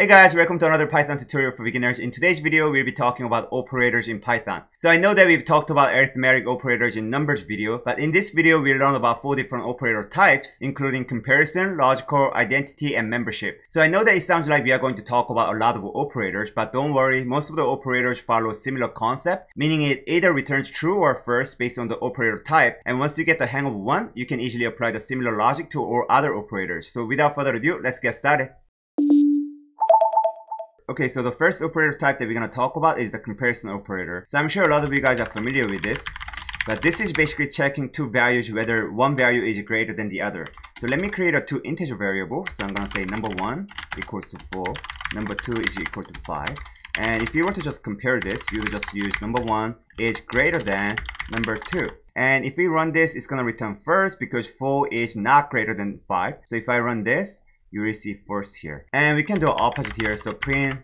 Hey guys, welcome to another Python tutorial for beginners. In today's video, we'll be talking about operators in Python. So I know that we've talked about arithmetic operators in numbers video, but in this video, we'll learn about four different operator types, including comparison, logical, identity, and membership. So I know that it sounds like we are going to talk about a lot of operators, but don't worry, most of the operators follow a similar concept, meaning it either returns true or false based on the operator type. And once you get the hang of one, you can easily apply the similar logic to all other operators. So without further ado, let's get started. Okay, so the first operator type that we're going to talk about is the comparison operator. So I'm sure a lot of you guys are familiar with this. But this is basically checking two values whether one value is greater than the other. So let me create a two integer variable. So I'm to say number 1 equals to 4. Number 2 is equal to 5. And if you were to just compare this, you would just use number 1 is greater than number 2. And if we run this, it's to return false because 4 is not greater than 5. So if I run this, you receive false here. And we can do opposite here. So print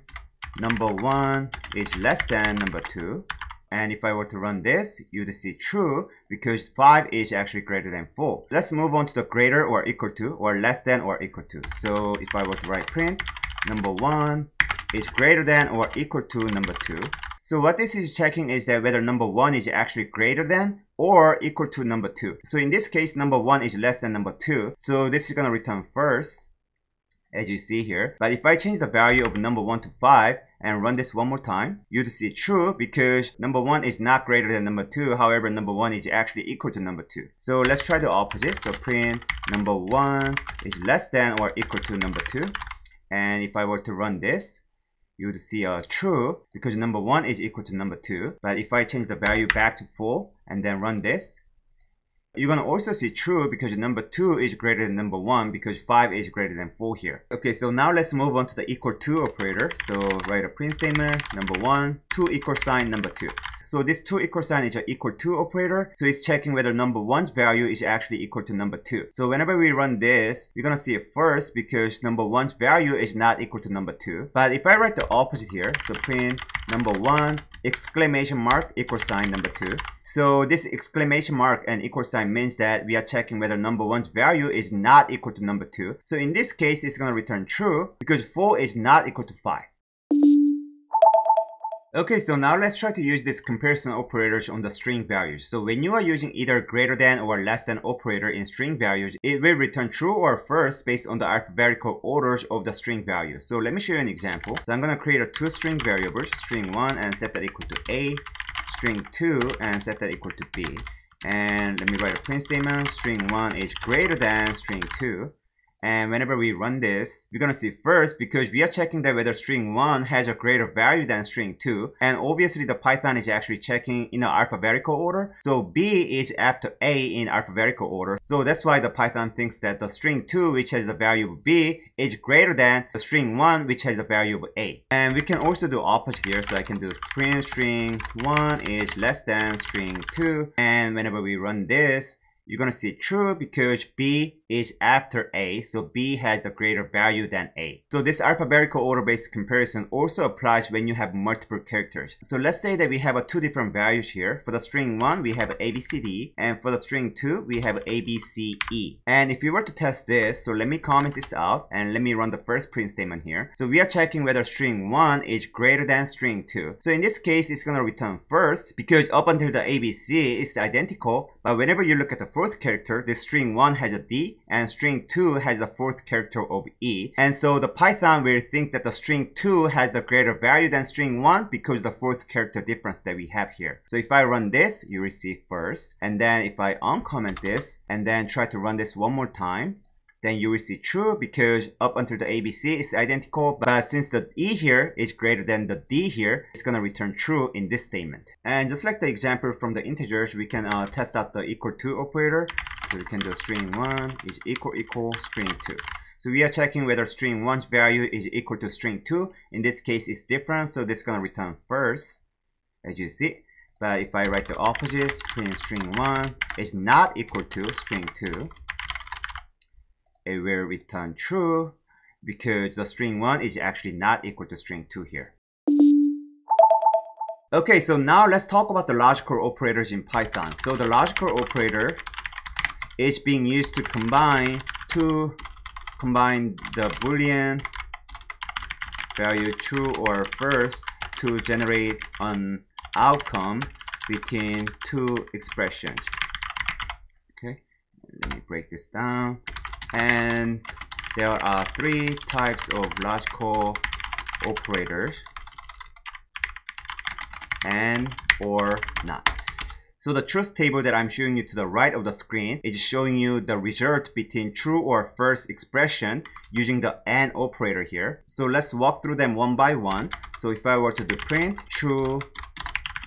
number one is less than number two. And if I were to run this, you'd see true because 5 is actually greater than 4. Let's move on to the greater or equal to or less than or equal to. So if I were to write print, number 1 is greater than or equal to number 2. So what this is checking is that whether number 1 is actually greater than or equal to number 2. So in this case, number 1 is less than number 2. So this is going to return false as you see here. But if I change the value of number 1 to 5 and run this one more time, you'd see true because number 1 is not greater than number 2. However, number 1 is actually equal to number 2. So let's try the opposite. So print number 1 is less than or equal to number 2. And if I were to run this, you would see a true because number 1 is equal to number 2. But if I change the value back to 4 and then run this, you're going to also see true because number 2 is greater than number 1 because 5 is greater than 4 here. Okay, so now let's move on to the equal to operator. So write a print statement, number 1, 2 equal sign number 2. So this 2 equal sign is an equal to operator. So it's checking whether number 1's value is actually equal to number 2. So whenever we run this, we're to see it false because number 1's value is not equal to number 2. But if I write the opposite here, so print number 1 exclamation mark equal sign number 2. So this exclamation mark and equal sign means that we are checking whether number 1's value is not equal to number 2. So in this case, it's to return true because 4 is not equal to 5. Okay, so now let's try to use this comparison operators on the string values. So when you are using either greater than or less than operator in string values, it will return true or false based on the alphabetical orders of the string values. So let me show you an example. So I'm going to create a two string variables, string 1 and set that equal to A, string 2 and set that equal to B. And let me write a print statement, string 1 is greater than string 2. And whenever we run this, we're gonna see false because we are checking that whether string 1 has a greater value than string 2. And obviously the Python is actually checking in an alphabetical order. So B is after A in alphabetical order. So that's why the Python thinks that the string 2 which has the value of B is greater than the string 1 which has the value of A. And we can also do opposite here. So I can do print string 1 is less than string 2. And whenever we run this, you're to see true because B is after A, so B has a greater value than A. So this alphabetical order-based comparison also applies when you have multiple characters. So let's say that we have a two different values here. For the string 1, we have ABCD, and for the string 2, we have ABCE. And if we were to test this, so let me comment this out, and let me run the first print statement here. So we are checking whether string 1 is greater than string 2. So in this case, it's going to return false, because up until the ABC is identical, but whenever you look at the fourth character, the string 1 has a D and string 2 has the fourth character of E. And so the Python will think that the string 2 has a greater value than string 1 because the fourth character difference that we have here. So if I run this, you receive false. And then if I uncomment this and then try to run this one more time, then you will see true because up until the ABC is identical. But since the E here is greater than the D here, it's to return true in this statement. And just like the example from the integers, we can uh, test out the equal to operator. So we can do string 1 is equal equal string 2. So we are checking whether string 1's value is equal to string 2. In this case, it's different, so this is going to return false, as you see. But if I write the opposite, print string 1 is not equal to string 2 it will return true because the string 1 is actually not equal to string 2 here. Okay, so now let's talk about the logical operators in Python. So the logical operator is being used to combine to combine the boolean value true or false to generate an outcome between two expressions. Okay, let me break this down. And there are three types of logical operators and or not. So the truth table that I'm showing you to the right of the screen is showing you the result between true or false expression using the AND operator here. So let's walk through them one by one. So if I were to do print true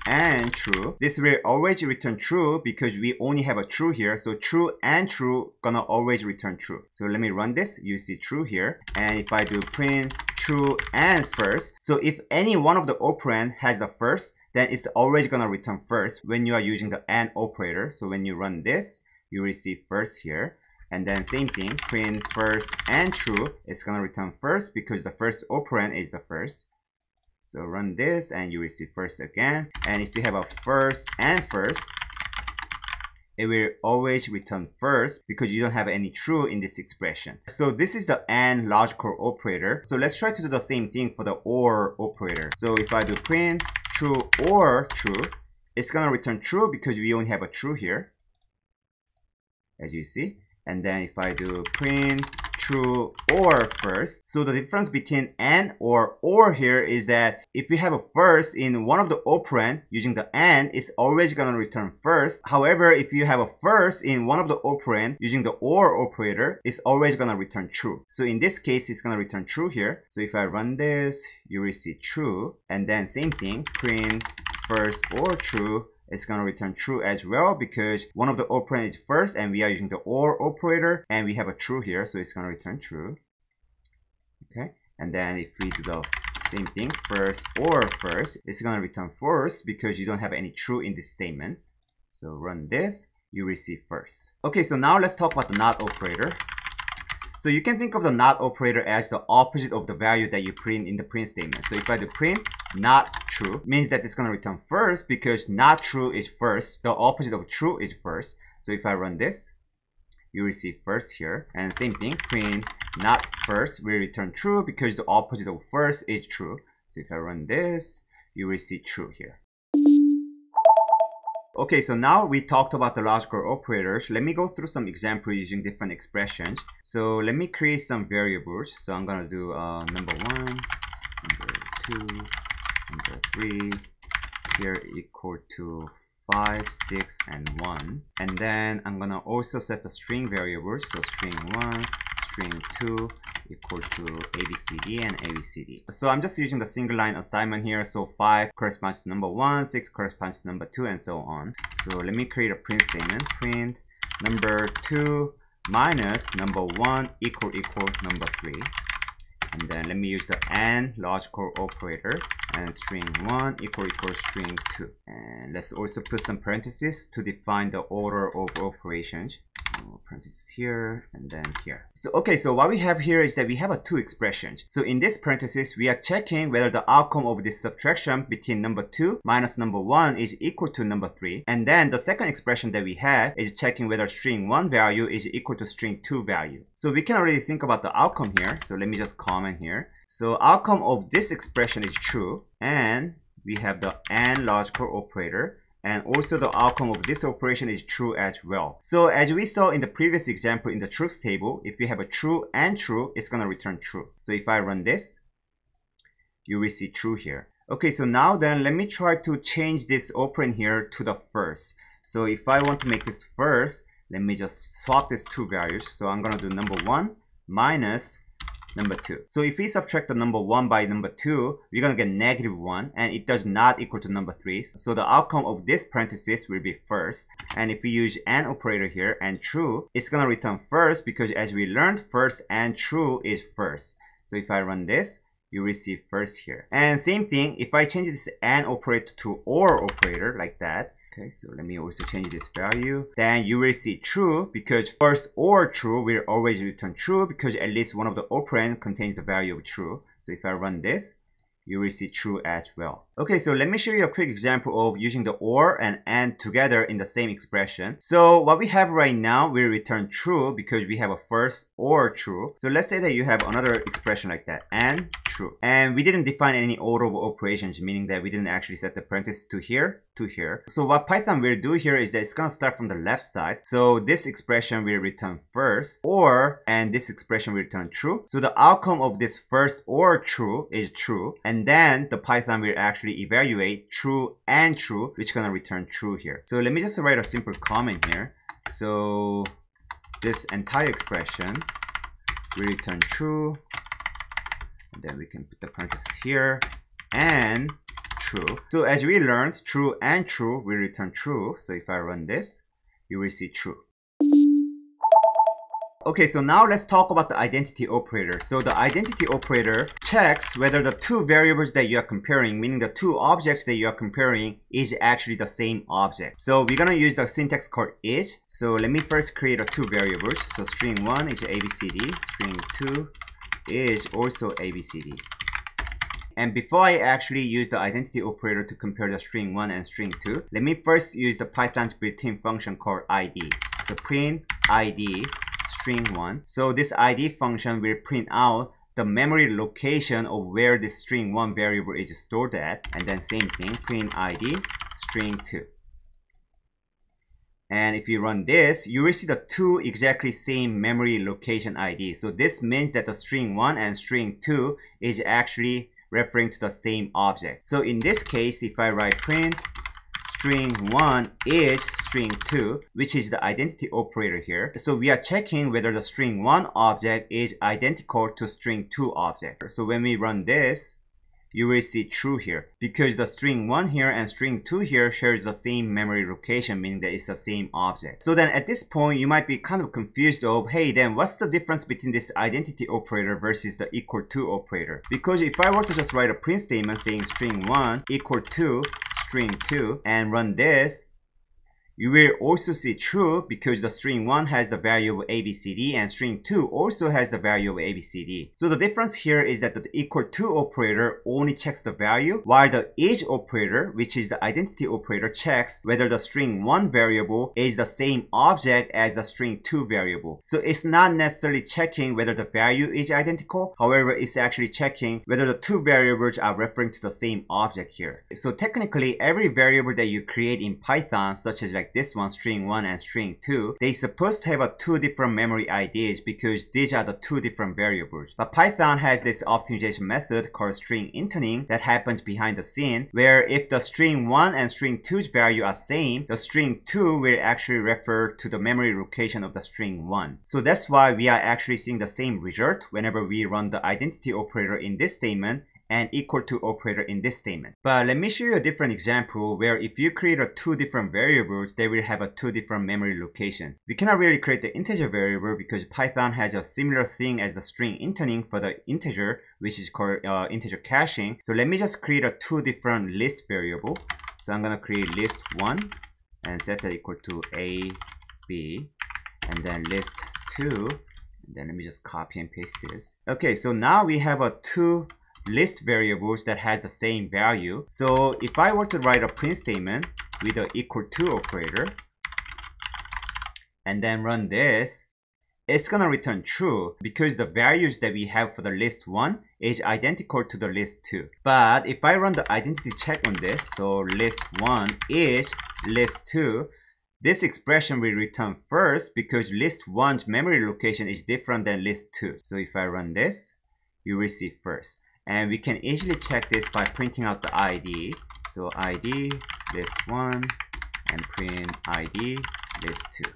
and true. This will always return true because we only have a true here. So true and true gonna always return true. So let me run this. You see true here. And if I do print true and false, so if any one of the operand has the false, then it's always gonna return false when you are using the AND operator. So when you run this, you receive false here. And then same thing, print false and true, it's gonna return false because the first operand is the false. So run this and you receive false again. And if you have a false and false, it will always return false because you don't have any true in this expression. So this is the AND logical operator. So let's try to do the same thing for the OR operator. So if I do print true or true, it's gonna return true because we only have a true here, as you see. And then if I do print true or false So the difference between and or or here is that if you have a false in one of the operand using the and, it's always going to return false However, if you have a false in one of the operand using the or operator, it's always going to return true. So in this case, it's going to return true here. So if I run this, you will see true. And then same thing, print false or true it's going to return true as well because one of the operand is false and we are using the OR operator and we have a true here so it's going to return true. Okay and then if we do the same thing false or false it's going to return false because you don't have any true in this statement. So run this you receive false. Okay so now let's talk about the not operator. So you can think of the not operator as the opposite of the value that you print in the print statement. So if I do print not true, means that it's going to return false because not true is false. The opposite of true is false. So if I run this, you receive false here. And same thing, print not false will return true because the opposite of false is true. So if I run this, you will see true here. Okay, so now we talked about the logical operators. Let me go through some examples using different expressions. So let me create some variables. So I'm gonna do uh, number one, number two, number three, here equal to 5, 6, and 1. And then I'm gonna also set the string variables. So string 1, string 2, equal to ABCD and ABCD. So I'm just using the single line assignment here. So 5 corresponds to number 1, 6 corresponds to number 2, and so on. So let me create a print statement. Print number 2 minus number 1 equal equal number 3. And then let me use the AND logical operator and string 1 equal equal string 2. And let's also put some parentheses to define the order of operations parentheses here and then here. So okay, so what we have here is that we have a two expressions. So in this parenthesis, we are checking whether the outcome of this subtraction between number 2 minus number 1 is equal to number 3. And then the second expression that we have is checking whether string 1 value is equal to string 2 value. So we can already think about the outcome here. So let me just comment here. So outcome of this expression is true and we have the AND logical operator and also the outcome of this operation is true as well. So as we saw in the previous example in the truth table, if you have a true and true, it's gonna return true. So if I run this, you will see true here. Okay, so now then let me try to change this operand here to the false. So if I want to make this false, let me just swap these two values. So I'm gonna do number one minus number 2. So if we subtract the number 1 by number 2, we're going to get negative 1 and it does not equal to number 3. So the outcome of this parenthesis will be false. And if we use AND operator here and true, it's going to return false because as we learned, false and true is false. So if I run this, you receive false here. And same thing, if I change this AND operator to OR operator like that, Okay, so let me also change this value. Then you will see true because false or true will always return true because at least one of the operand contains the value of true. So if I run this, you will see true as well. Okay, so let me show you a quick example of using the OR and AND together in the same expression. So what we have right now will return true because we have a false or true. So let's say that you have another expression like that, and true. And we didn't define any order of operations, meaning that we didn't actually set the parentheses to here, to here. So what Python will do here is that it's gonna start from the left side. So this expression will return false, or, and this expression will return true. So the outcome of this false or true is true. And then the Python will actually evaluate true and true, which gonna return true here. So let me just write a simple comment here. So this entire expression will return true and then we can put the parentheses here and true so as we learned true and true will return true so if I run this you will see true Okay, so now let's talk about the identity operator. So the identity operator checks whether the two variables that you are comparing, meaning the two objects that you are comparing, is actually the same object. So we're gonna use the syntax called is. So let me first create a two variables. So string one is ABCD, string two is also ABCD. And before I actually use the identity operator to compare the string 1 and string 2, let me first use the Python's built-in function called id. So print id string 1. So this id function will print out the memory location of where the string 1 variable is stored at. And then same thing, print id string 2. And if you run this, you will see the two exactly same memory location ID. So this means that the string 1 and string 2 is actually referring to the same object. So in this case, if I write print string 1 is string 2, which is the identity operator here. So we are checking whether the string 1 object is identical to string 2 object. So when we run this, you will see true here because the string 1 here and string 2 here shares the same memory location meaning that it's the same object. So then at this point you might be kind of confused of hey then what's the difference between this identity operator versus the equal to operator because if I were to just write a print statement saying string 1 equal to string 2 and run this you will also see true because the string 1 has the value of ABCD and string 2 also has the value of ABCD. So the difference here is that the equal to operator only checks the value while the is operator, which is the identity operator, checks whether the string 1 variable is the same object as the string 2 variable. So it's not necessarily checking whether the value is identical, however it's actually checking whether the two variables are referring to the same object here. So technically every variable that you create in Python such as like like this one, string 1 and string 2, they supposed to have a two different memory IDs because these are the two different variables. But Python has this optimization method called string interning that happens behind the scene, where if the string 1 and string 2's value are same, the string 2 will actually refer to the memory location of the string 1. So that's why we are actually seeing the same result whenever we run the identity operator in this statement and equal to operator in this statement. But let me show you a different example where if you create a two different variables, they will have a two different memory location. We cannot really create the integer variable because Python has a similar thing as the string interning for the integer, which is called uh, integer caching. So let me just create a two different list variable. So I'm gonna create list one and set that equal to a, b, and then list two, and then let me just copy and paste this. Okay, so now we have a two list variables that has the same value. So if I were to write a print statement with an equal to operator and then run this, it's gonna return true because the values that we have for the list 1 is identical to the list 2. But if I run the identity check on this, so list 1 is list 2, this expression will return false because list 1's memory location is different than list 2. So if I run this, you will see false. And we can easily check this by printing out the ID. So ID list 1 and print ID list 2.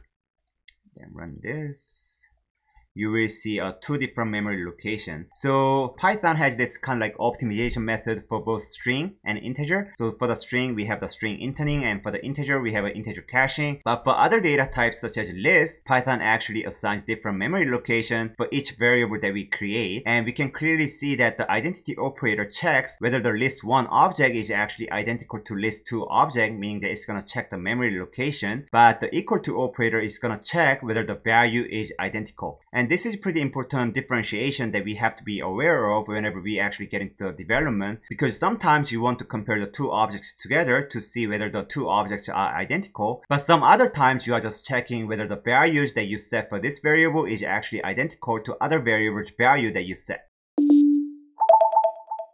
Then run this you will see a two different memory location. So Python has this kind of like optimization method for both string and integer. So for the string, we have the string interning and for the integer, we have an integer caching. But for other data types such as list, Python actually assigns different memory location for each variable that we create. And we can clearly see that the identity operator checks whether the list one object is actually identical to list two object, meaning that it's gonna check the memory location. But the equal to operator is gonna check whether the value is identical. And And this is pretty important differentiation that we have to be aware of whenever we actually get into development because sometimes you want to compare the two objects together to see whether the two objects are identical, but some other times you are just checking whether the values that you set for this variable is actually identical to other variables value that you set.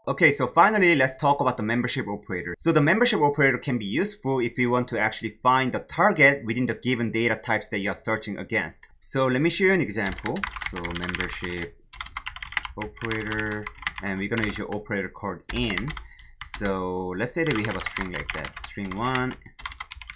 Okay, so finally, let's talk about the membership operator. So the membership operator can be useful if you want to actually find the target within the given data types that you are searching against. So let me show you an example. So membership operator, and we're gonna use your operator called in. So let's say that we have a string like that, string one,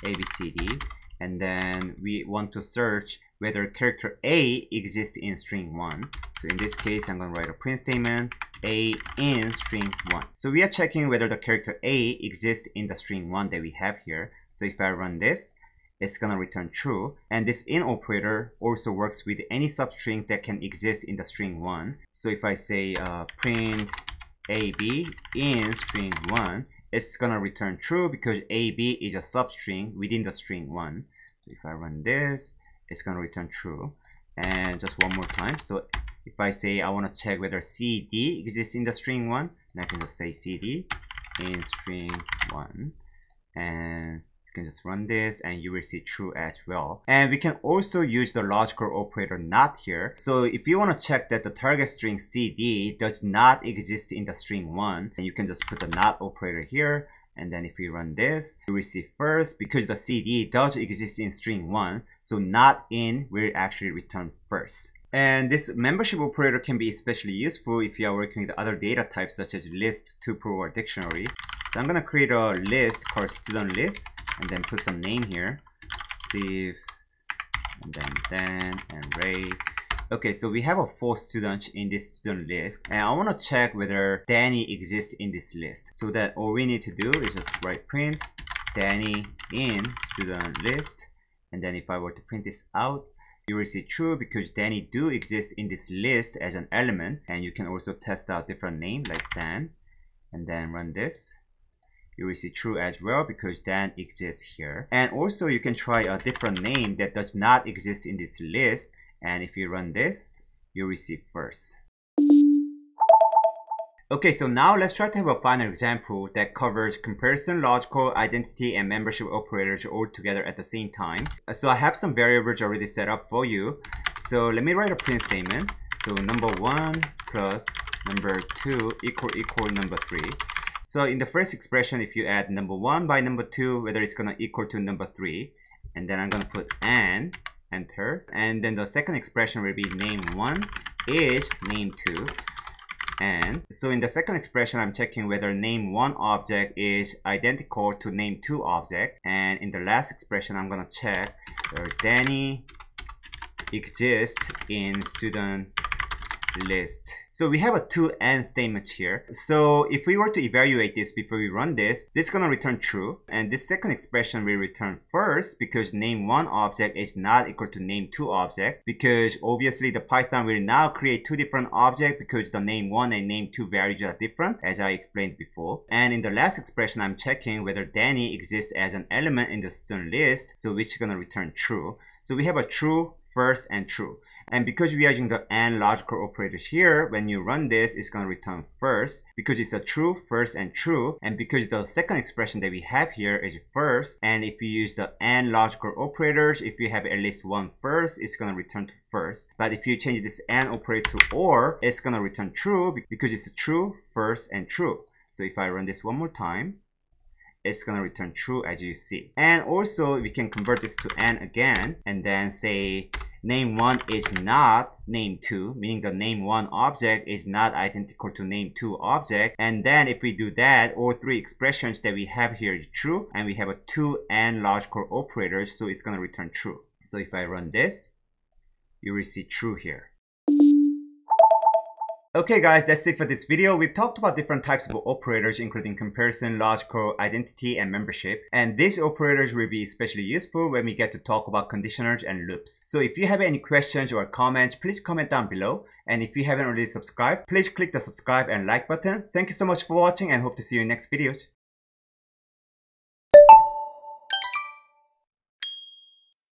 ABCD, and then we want to search whether character A exists in string one. So in this case, I'm gonna write a print statement, A in string one. So we are checking whether the character A exists in the string one that we have here. So if I run this, it's gonna return true. And this in operator also works with any substring that can exist in the string one. So if I say uh, print AB in string one, it's gonna return true because AB is a substring within the string one. So if I run this, it's gonna return true. And just one more time. So if I say I want to check whether CD exists in the string 1, then I can just say CD in string 1 and you can just run this and you will see true as well. And we can also use the logical operator not here. So if you want to check that the target string CD does not exist in the string 1, then you can just put the not operator here and then if we run this, we will see false because the CD does exist in string 1, so not in will actually return false. And this membership operator can be especially useful if you are working with other data types such as list, tuple, or dictionary. So I'm gonna create a list called student list and then put some name here. Steve, and then Dan, and Ray. Okay, so we have a four students in this student list and I want to check whether Danny exists in this list. So that all we need to do is just write print Danny in student list and then if I were to print this out you will see true? Because Danny do exist in this list as an element and you can also test out different name like Dan and then run this. You will see true as well because Dan exists here. And also you can try a different name that does not exist in this list and if you run this you receive false Okay, so now let's try to have a final example that covers comparison, logical, identity, and membership operators all together at the same time. Uh, so I have some variables already set up for you. So let me write a print statement. So number one plus number two equal equal number three. So in the first expression, if you add number one by number two, whether it's gonna equal to number three, and then I'm gonna put and, enter. And then the second expression will be name one is name two and so in the second expression I'm checking whether name one object is identical to name two object. And in the last expression I'm gonna check whether Danny exists in student list. So we have a two and statement here. So if we were to evaluate this before we run this, this is gonna return true. And this second expression will return false because name one object is not equal to name two object because obviously the Python will now create two different objects because the name one and name two values are different as I explained before. And in the last expression, I'm checking whether Danny exists as an element in the student list, so which is gonna return true. So we have a true, false, and true. And because we are using the AND logical operators here, when you run this, it's going to return false because it's a true, false, and true. And because the second expression that we have here is false, and if you use the AND logical operators, if you have at least one false, it's going to return to false. But if you change this AND operator to OR, it's going to return true because it's true, false, and true. So if I run this one more time, it's gonna return true as you see. And also we can convert this to AND again and then say name 1 is not name 2, meaning the name 1 object is not identical to name 2 object. And then if we do that, all three expressions that we have here is true, and we have a 2 and logical operators, so it's going to return true. So if I run this, you will see true here. Okay guys, that's it for this video. We've talked about different types of operators including comparison, logical, identity, and membership. And these operators will be especially useful when we get to talk about conditionals and loops. So if you have any questions or comments, please comment down below. And if you haven't already subscribed, please click the subscribe and like button. Thank you so much for watching and hope to see you in next videos.